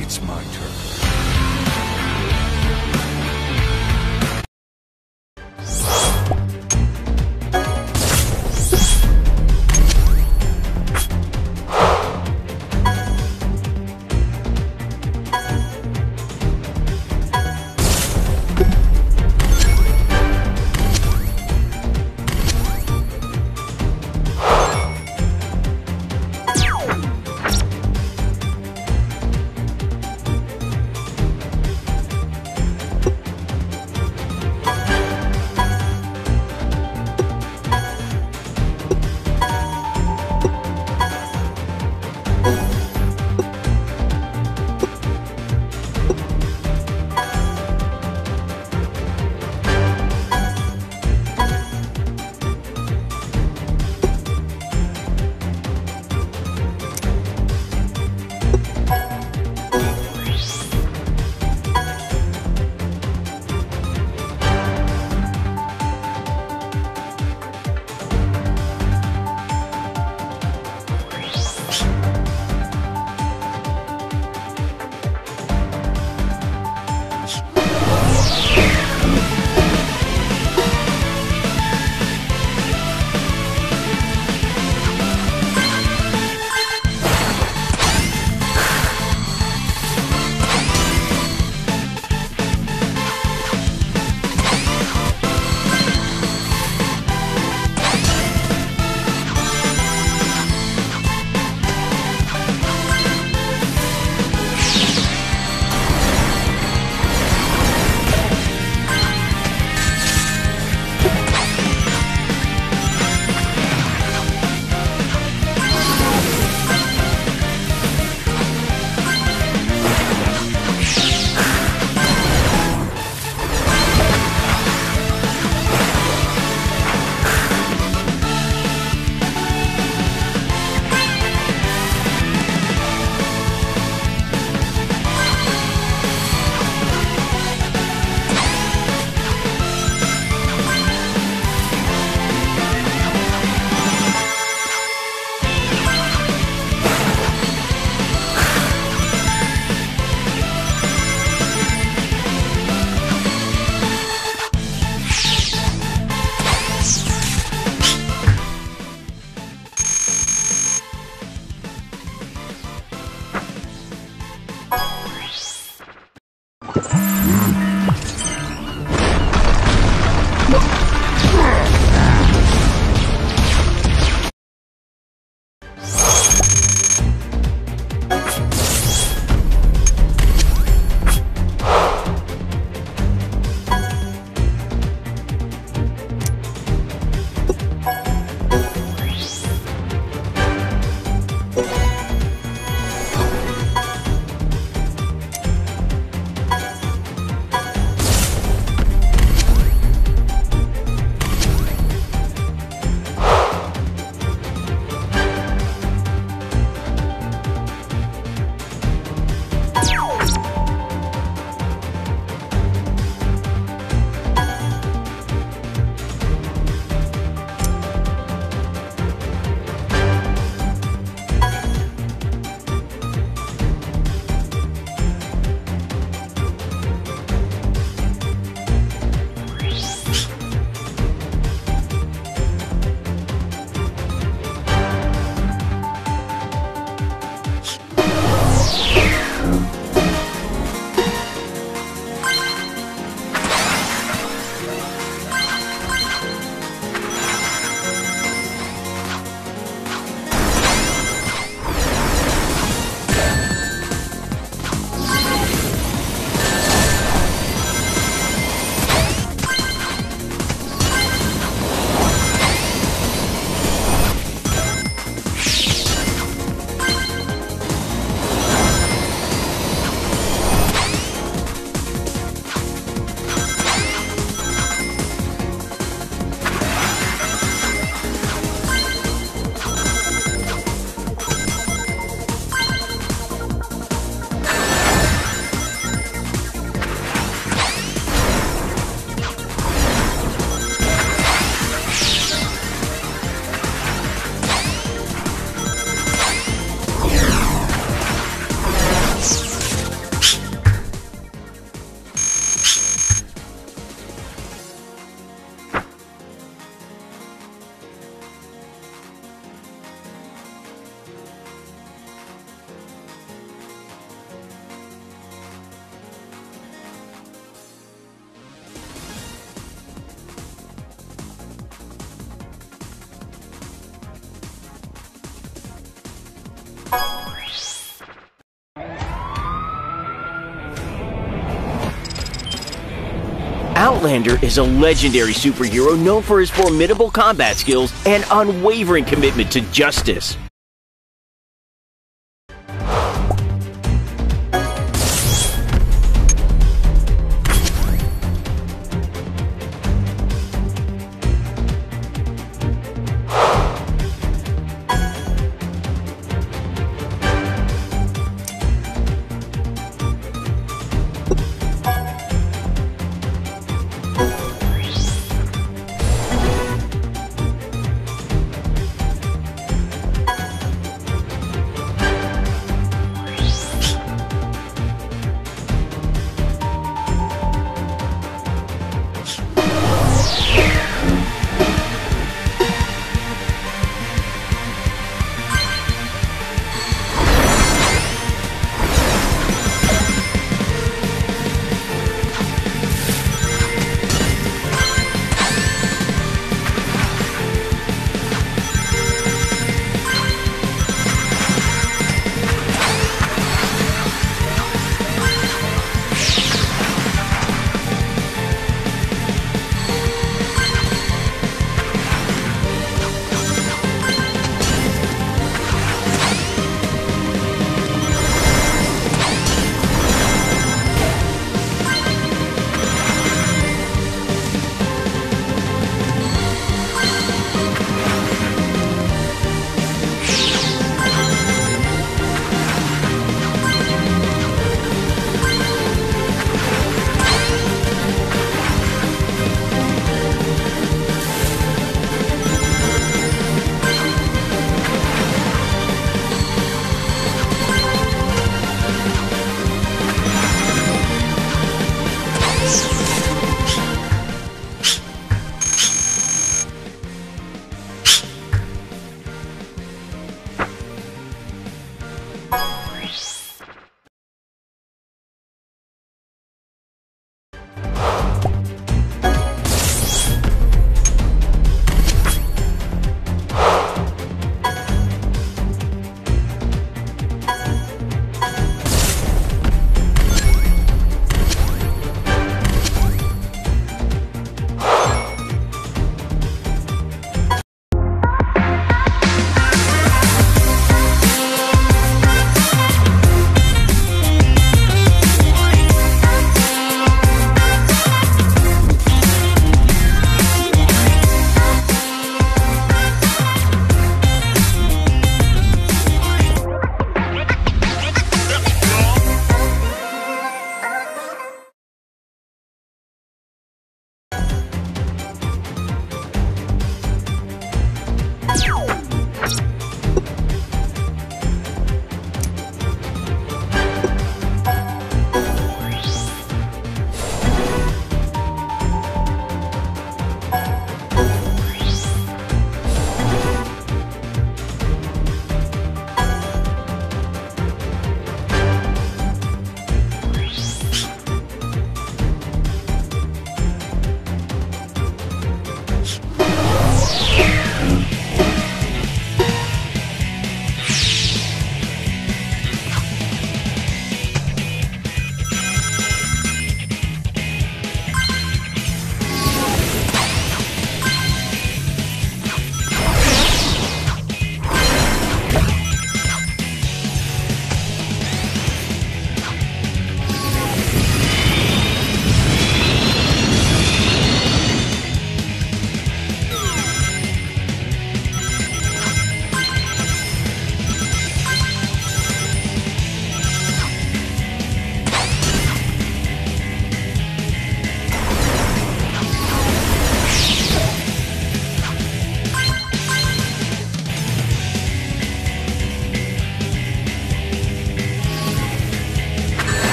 It's my turn. Outlander is a legendary superhero known for his formidable combat skills and unwavering commitment to justice.